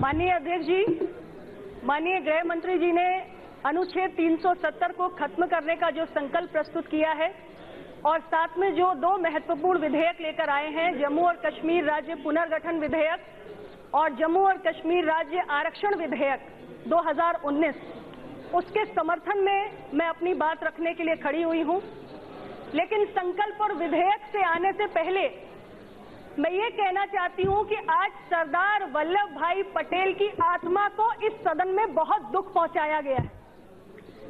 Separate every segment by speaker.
Speaker 1: माननीय अध्यक्ष जी, माननीय गृह मंत्री जी ने अनुच्छेद 370 को खत्म करने का जो संकल्प प्रस्तुत किया है और साथ में जो दो महत्वपूर्ण विधेयक लेकर आए हैं, जम्मू और कश्मीर राज्य पुनर्गठन विधेयक और जम्मू और कश्मीर राज्य आरक्षण विधेयक 2019 उसके समर्थन में मैं अपनी बात रखने के लिए खड़ी हुई हूँ। लेकिन संकल्प और विधेयक से आने से पहले मैं ये कहना चाहती हूँ कि आज सरदार वल्लभ भाई पटेल की आत्मा को इस सदन में बहुत दुख पहुँचाया गया है,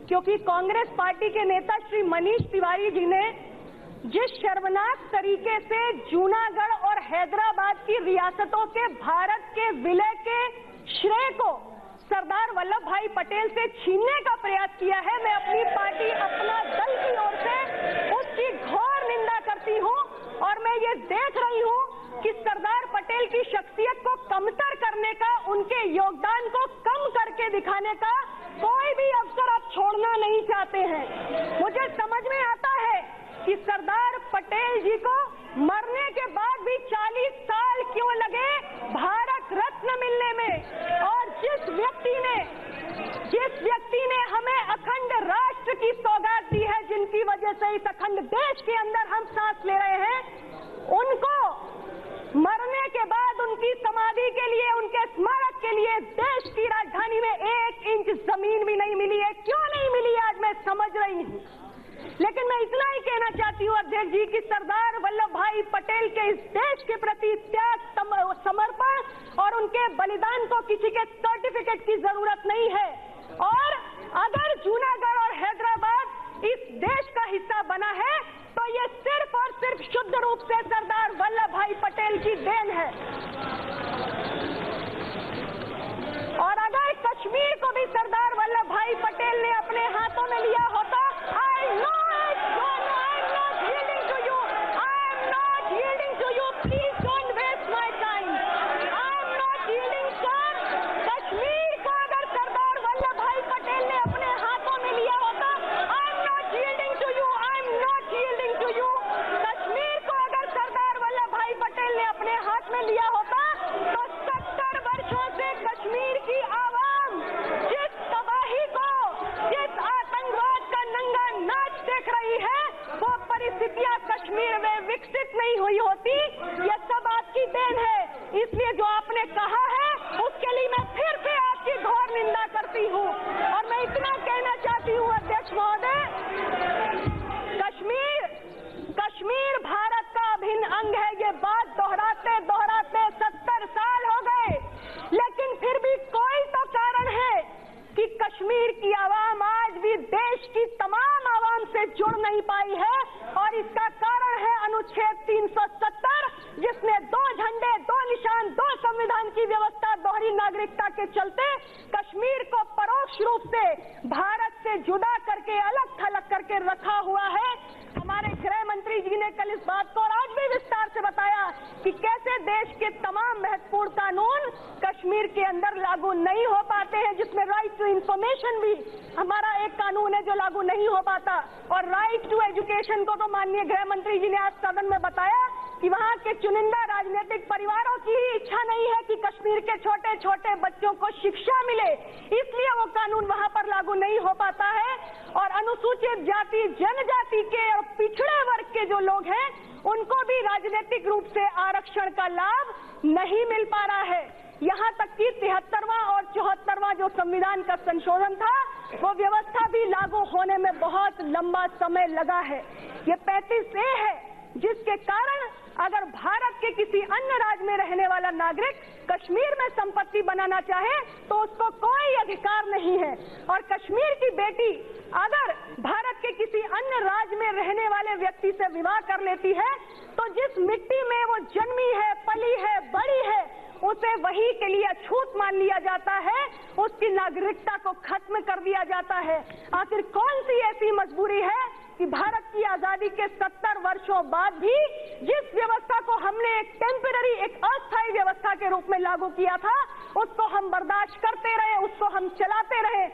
Speaker 1: क्योंकि कांग्रेस पार्टी के नेता श्री मनीष तिवारी जी ने जिस शर्मनाक तरीके से जूनागढ़ और हैदराबाद की रियासतों के भारत के विलय के श्रेय को सरदार वल्लभ भाई पटेल से छीनने का प्रयास किया है, मैं अपनी पार्टी, अपना दल की ओर से उसकी घोर निंदा करती हूँ और मैं ये देख रही हूँ कि सरदार पटेल की शख्सियत को कमतर करने का, उनके योगदान को कम करके दिखाने का कोई भी अवसर आप छोड़ना नहीं चाहते हैं। मुझे समझ में आता है कि सरदार पटेल जी को मरने के बाद भी 40 साल क्यों लगे भारत रत्न मिलने में? और जिस व्यक्ति ने, जिस व्यक्ति ने हमें अखंड राष्ट्र की सौगात दी है, जिनकी वजह से इस अखंड देश के अंदर हम सांस ले रहे हैं उनको मरने के बाद उनकी समाधि के लिए उनके स्मारक के लिए देश की राजधानी में एक इंच ज़मीन भी नहीं मिली है। क्यों नहीं मिली आज मैं समझ रही हूँ। लेकिन मैं इतना ही कहना चाहती हूँ, अध्यक्ष जी, कि सरदार वल्लभ भाई पटेल के इस देश के प्रति त्याग समर्पण और उनके बलिदान को किसी के सर्टिफिकेट की ज़रूरत नहीं है। और अगर जूनागढ़ और हैदराबाद इस देश का हिस्सा बना है तो ये सिर्फ़ और सिर्फ़ शुद्ध रूप से सरदार वल्लभ भाई पटेल की देन है। अपने हाथों में लिया होता I know it I am not yielding to you I am not yielding to you please don't waste my time I am not yielding sir Kashmir को अगर सरदार वल्लभ भाई पटेल ने अपने हाथों में लिया होता I am not yielding to you I am not yielding to you Kashmir को अगर सरदार वल्लभ भाई पटेल ने अपने हाथ में लिया होता तो सत्तर वर्षों से कश्मीर की आवाम जिस तबाही को जिस आतंकवाद का नंगा नाच देख रही है वो परिस्थितियाँ कश्मीर में विकसित नहीं हुई होती। ये सब आपकी देन है। इसलिए जो आपने कहा है, उसके लिए मैं फिर से आपकी घोर निंदा करती हूँ। और मैं इतना कहना चाहती हूँ, अध्यक्ष महोदय, कश्मीर कश्मीर भारत का अभिन्न अंग है। ये बात दोहराते दोहराते सत्तर साल हो गए। लेकिन फिर भी कोई तो कारण है कि कश्मीर की आवाम आज भी देश की तमाम आवाम से जुड़ नहीं पाई है और इसका कारण है अनुच्छेद 370 जिसने दो झंडे दो निशान दो संविधान की व्यवस्था नागरिकता के चलते कश्मीर को परोक्ष रूप से भारत से जुदा करके अलग थलग करके रखा हुआ है। हमारे गृह मंत्री जी ने कल इस बात को और आज भी विस्तार से बताया कि कैसे देश के तमाम महत्वपूर्ण कानून कश्मीर के अंदर लागू नहीं हो पाते हैं, जिसमें राइट टू इंफॉर्मेशन भी हमारा एक कानून है जो लागू नहीं हो पाता। और राइट टू एजुकेशन को तो माननीय गृह मंत्री जी ने आज सदन में बताया कि वहाँ के चुनिंदा राजनीतिक परिवारों की नहीं है कि कश्मीर के छोटे छोटे बच्चों को शिक्षा मिले। इसलिए वो कानून वहाँ पर लागू नहीं हो पाता है और अनुसूचित जाति, जनजाति के और पिछड़े वर्ग के जो लोग हैं, उनको भी राजनीतिक रूप से आरक्षण का लाभ नहीं मिल पा रहा है। यहाँ तक कि तिहत्तरवां और चौहत्तरवा जो संविधान का संशोधन था, वो व्यवस्था भी लागू होने में बहुत लंबा समय लगा है। ये पैंतीस ए है जिसके कारण अगर भारत के किसी अन्य राज्य में रहने वाला नागरिक कश्मीर में संपत्ति बनाना चाहे तो उसको कोई अधिकार नहीं है। और कश्मीर की बेटी अगर भारत के किसी अन्य राज्य में रहने वाले व्यक्ति से विवाह कर लेती है तो जिस मिट्टी में वो जन्मी है, पली है, बड़ी है उसे वही के लिए अछूत मान लिया जाता है, उसकी नागरिकता को खत्म कर दिया जाता है। आखिर कौन सी ऐसी मजबूरी है कि भारत की आज़ादी के सत्तर वर्षों बाद भी जिस व्यवस्था को हमने एक टेम्पररी एक अस्थायी व्यवस्था के रूप में लागू किया था, उसको हम बर्दाश्त करते रहे, उसको हम चलाते रहे।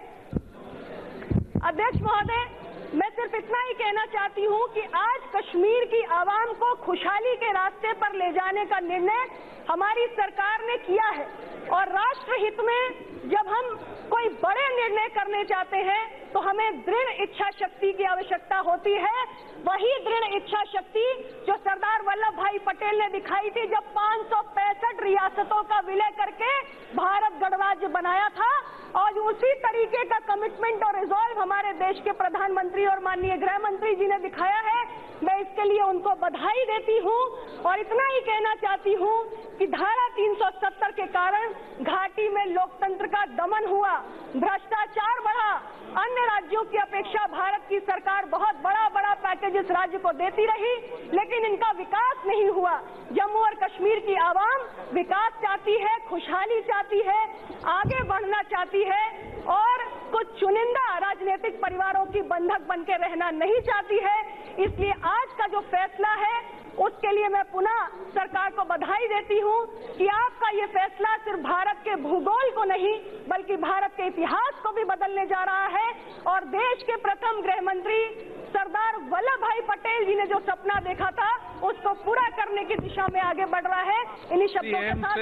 Speaker 1: अध्यक्ष महोदय मैं सिर्फ़ इतना ही कहना चाहती हूँ कि आज कश्मीर की आवाम को खुशहाली के रास्ते पर ले जाने का निर्णय हमारी सरकार ने किया है। और राष्ट्र हित में जब हम कोई बड़े निर्णय करने चाहते हैं तो हमें दृढ़ इच्छा शक्ति की आवश्यकता होती है। वही दृढ़ इच्छा शक्ति जो सरदार वल्लभ भाई पटेल ने दिखाई थी जब पाँच रियासतों का विलय करके भारत गणराज्य बनाया था, और तरीके का कमिटमेंट और रिजॉल्व हमारे देश के प्रधानमंत्री और माननीय गृह मंत्री जी ने दिखाया है। मैं इसके लिए उनको बधाई देती हूँ और इतना ही कहना चाहती हूँ कि धारा 370 के कारण घाटी में लोकतंत्र का दमन हुआ, भ्रष्टाचार बढ़ा, अन्य राज्यों की अपेक्षा भारत की सरकार बहुत बड़ा बड़ा पैकेज इस राज्य को देती रही, लेकिन इनका विकास नहीं हुआ। जम्मू और कश्मीर की आवाम विकास चाहती है, खुशहाली चाहती है, आगे बढ़ना चाहती है और कुछ चुनिंदा राजनीतिक परिवारों की बंधक बन के रहना नहीं चाहती है। इसलिए लिए मैं पुनः सरकार को बधाई देती हूँ कि आपका ये फैसला सिर्फ़ भारत के भूगोल को नहीं बल्कि भारत के इतिहास को भी बदलने जा रहा है। और देश के प्रथम गृह मंत्री सरदार वल्लभ भाई पटेल जी ने जो सपना देखा था उसको पूरा करने की दिशा में आगे बढ़ रहा है। इन्हीं शब्दों के साथ